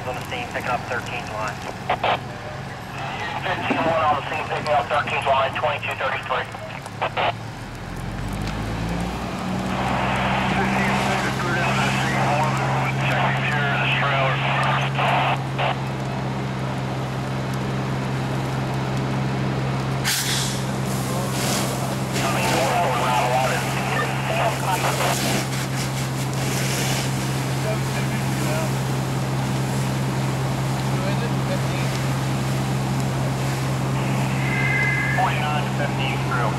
1's on the scene, picking up 13's line. 15-1 on the scene, picking up 13's line, 2233. 15 crew.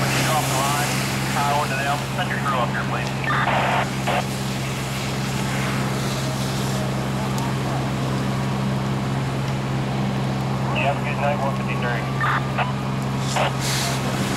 When you off the line, car over to them. Send your crew up here, please. You have a good night, 153.